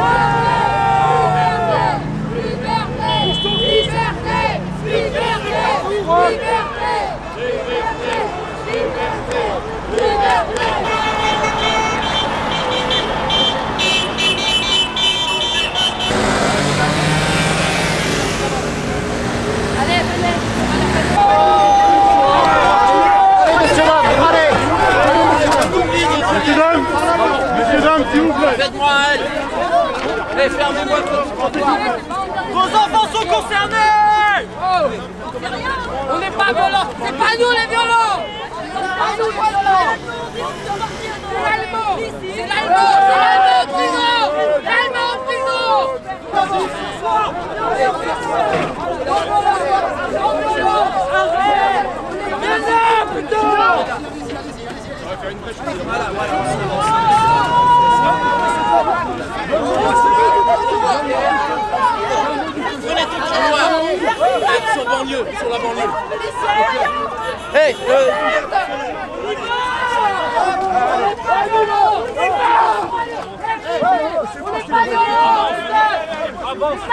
Yeah. Vos enfants sont concernés On n'est pas violents, c'est pas nous les violents C'est pas nous les violents C'est l'allemand C'est l'allemand C'est l'allemand en prison L'allemand en prison Viens putain Prenez tout le noir Sur banlieue, sur la banlieue Hey, C'est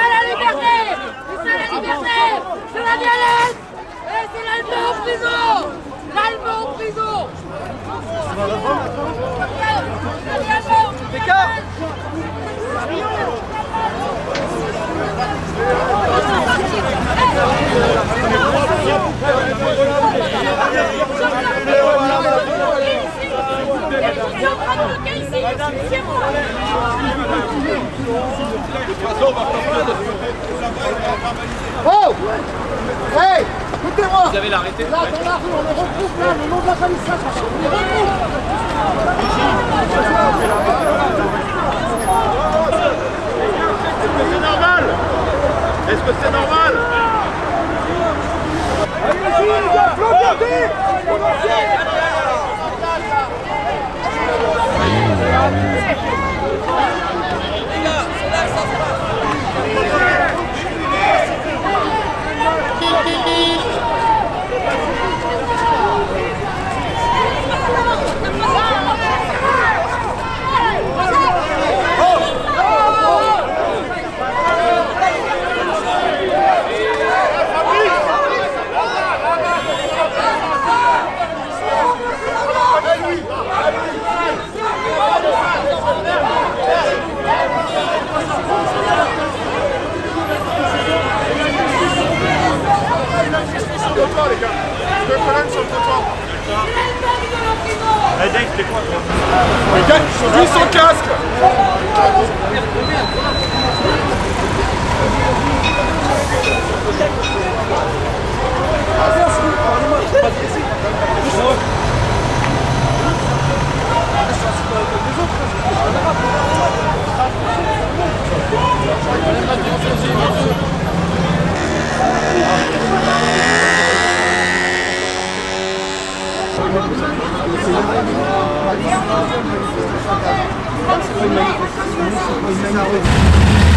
la liberté C'est la C'est la violence c'est l'allemand en prison L'allemand en prison Oh Hey Écoutez-moi Vous avez l'arrêté Là, dans la rue, on les retrouve là, le nom de la famille Sacha. On les retrouve Sur Sur le trottoir. Eh, Dave, t'es quoi toi Les gars, ils sont sans casque Thank you.